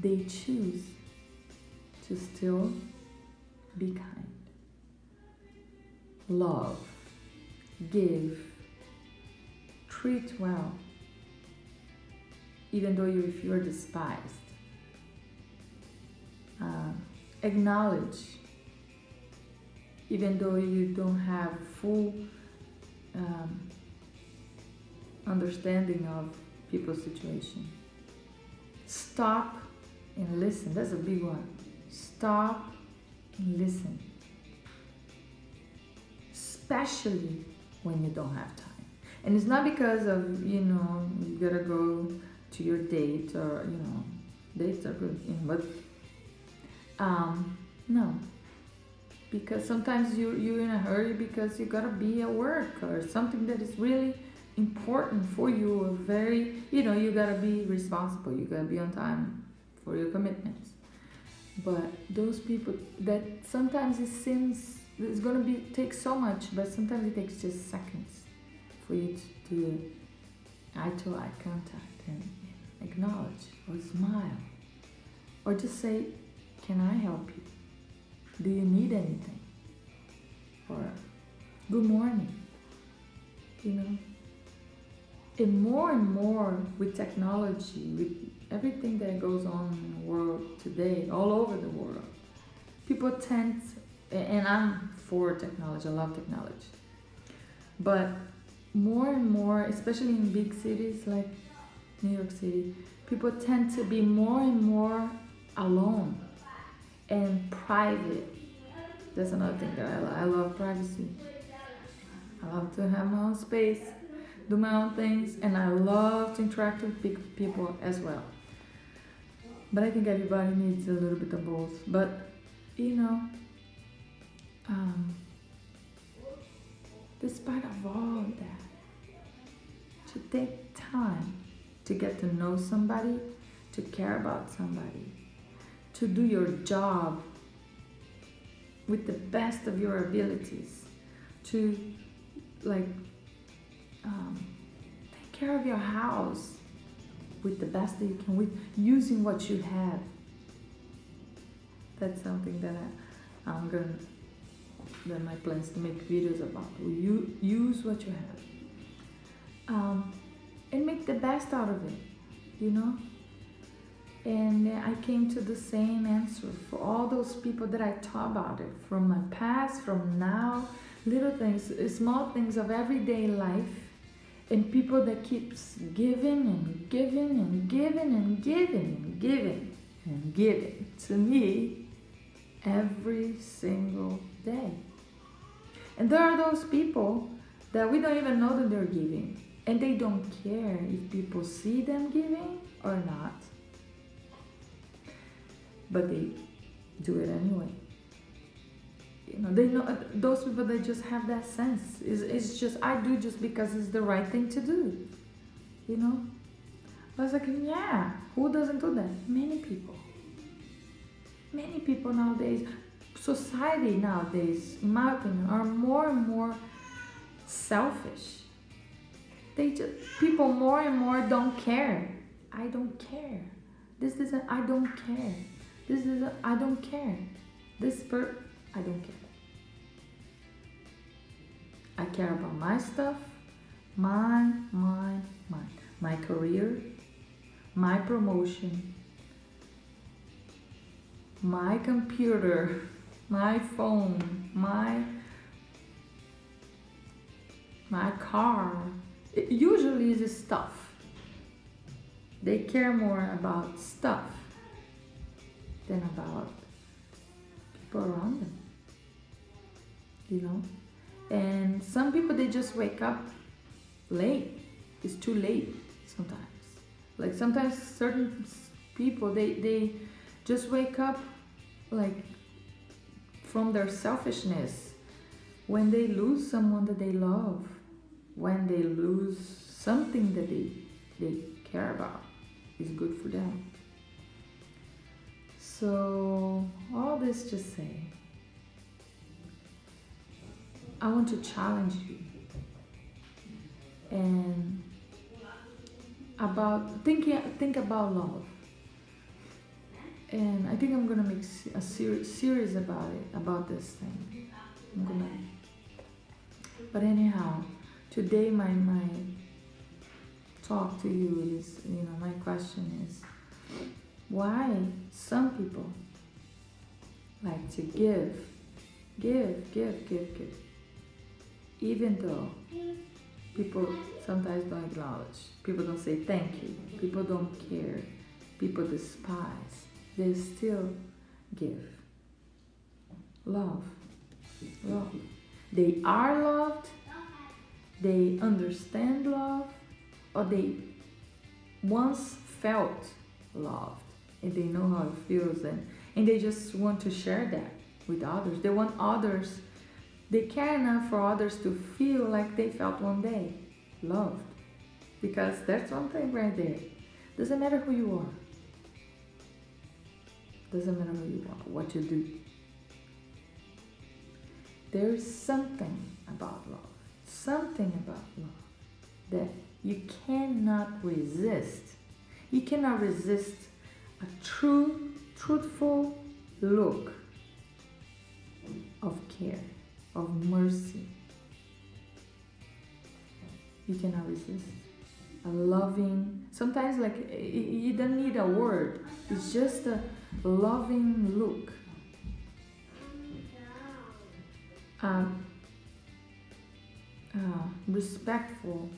they choose to still be kind, love, give, treat well, even though you if you're despised. Uh, acknowledge, even though you don't have full um, understanding of people's situation. Stop and listen. That's a big one. Stop and listen. Especially when you don't have time. And it's not because of, you know, you gotta go to your date or, you know, dates are good, you know, but um, no. Because sometimes you, you're in a hurry because you gotta be at work or something that is really important for you or very, you know, you gotta be responsible, you gotta be on time for your commitments. But those people that sometimes it seems it's gonna be take so much, but sometimes it takes just seconds for you to do eye to eye contact and acknowledge or smile or just say, Can I help you? Do you need anything? Or good morning. You know? And more and more with technology, with everything that goes on in the world today, all over the world, people tend, and I'm for technology, I love technology, but more and more, especially in big cities like New York City, people tend to be more and more alone and private. That's another thing that I love. I love privacy. I love to have my own space, do my own things, and I love to interact with big people as well. But I think everybody needs a little bit of both. But you know, um, despite of all that, to take time to get to know somebody, to care about somebody, to do your job with the best of your abilities, to like um, take care of your house with the best that you can, with using what you have. That's something that I, I'm gonna that my plans to make videos about. You use what you have, um, and make the best out of it. You know. And I came to the same answer for all those people that I taught about it from my past, from now, little things, small things of everyday life, and people that keeps giving and giving and giving and giving and giving and giving to me every single day. And there are those people that we don't even know that they're giving, and they don't care if people see them giving or not but they do it anyway. You know, they know those people that just have that sense. Is it's just I do just because it's the right thing to do. You know, I was like, yeah, who doesn't do that? Many people. Many people nowadays, society nowadays, in my opinion, are more and more selfish. They just people more and more don't care. I don't care. This isn't. I don't care. This is I don't care. This per I don't care. I care about my stuff, mine, mine, mine. My career, my promotion, my computer, my phone, my my car. It usually is stuff. They care more about stuff than about around them. You know? And some people they just wake up late. It's too late sometimes. Like sometimes certain people they they just wake up like from their selfishness when they lose someone that they love, when they lose something that they they care about is good for them. So, all this to say, I want to challenge you and about thinking think about love. and I think I'm gonna make a ser- series about it, about this thing. I'm gonna. But anyhow, today my my talk to you is, you know, my question is, why some people like to give, give, give, give, give, even though people sometimes don't acknowledge, people don't say thank you, people don't care, people despise they still give. Love. Love. They are loved, they understand love, or they once felt loved and they know how it feels and, and they just want to share that with others. They want others, they care enough for others to feel like they felt one day loved. Because that's one thing right there. Doesn't matter who you are. Doesn't matter who you are, what you do. There is something about love, something about love that you cannot resist. You cannot resist a true, truthful look of care, of mercy. You cannot resist a loving, sometimes like you don't need a word, it's just a loving look. Um, uh, respectful,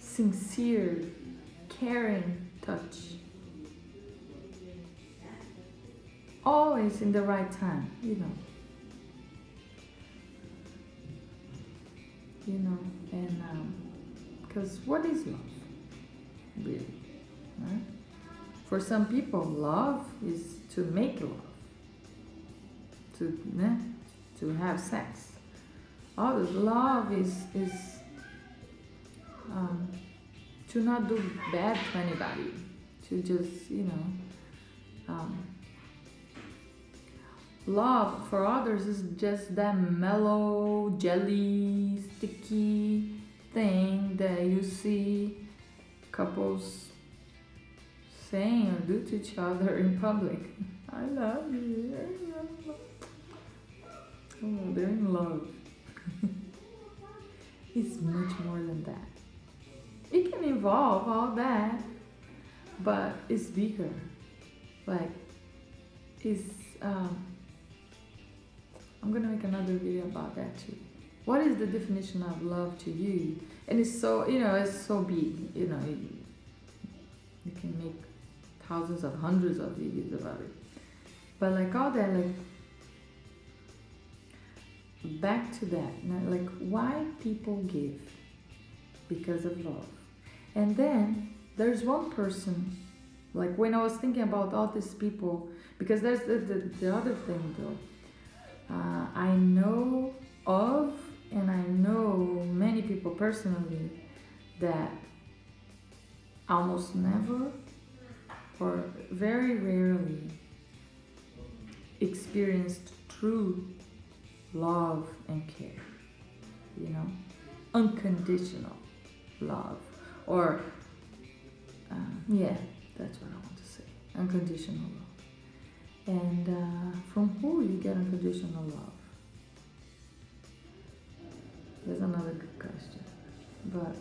sincere, caring touch. Always in the right time, you know. You know, and because um, what is love, really? Right? For some people, love is to make love, to né, to have sex. Others, love is is to not do bad to anybody, to just you know. Um, love for others is just that mellow, jelly, sticky thing that you see couples saying or do to each other in public. I love you. Oh, they're in love. it's much more than that. It can involve all that, but it's bigger. Like, it's. Um, I'm gonna make another video about that too. What is the definition of love to you? And it's so, you know, it's so big. You know, you, you can make thousands of hundreds of videos about it. But like all that, like back to that, like why people give because of love. And then there's one person, like when I was thinking about all these people, because there's the, the, the other thing though. Uh, I know of and I know many people personally that almost never or very rarely experienced true love and care, you know, unconditional love, or uh, yeah, that's what I want to say, unconditional love. And uh, from who you get unconditional love? There's another good question, but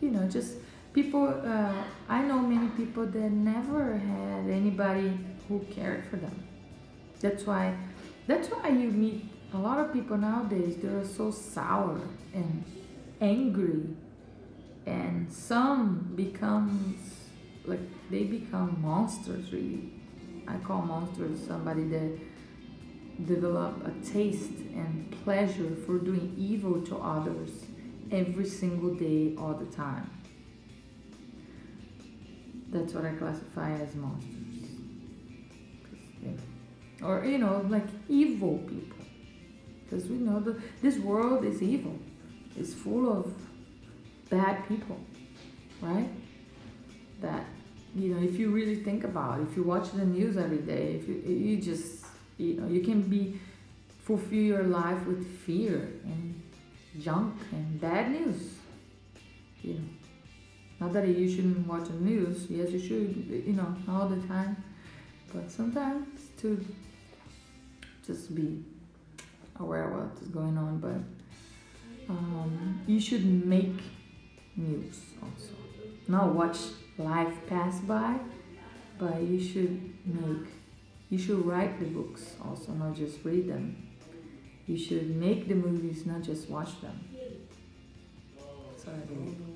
you know, just people uh, i know many people that never had anybody who cared for them that's why that's why you meet a lot of people nowadays they're so sour and angry and some becomes like they become monsters really i call monsters somebody that develop a taste and pleasure for doing evil to others every single day all the time that's what I classify as monsters. Or, you know, like evil people. Because we know that this world is evil, it's full of bad people, right? That, you know, if you really think about it, if you watch the news every day, if you, you just, you know, you can be, fulfill your life with fear and junk and bad news, you know Not that you shouldn't watch the news. Yes, you should. You know, all the time. But sometimes to just be aware of what is going on. But um, you should make news also. Not watch life pass by, but you should make. You should write the books also, not just read them. You should make the movies, not just watch them. Believe.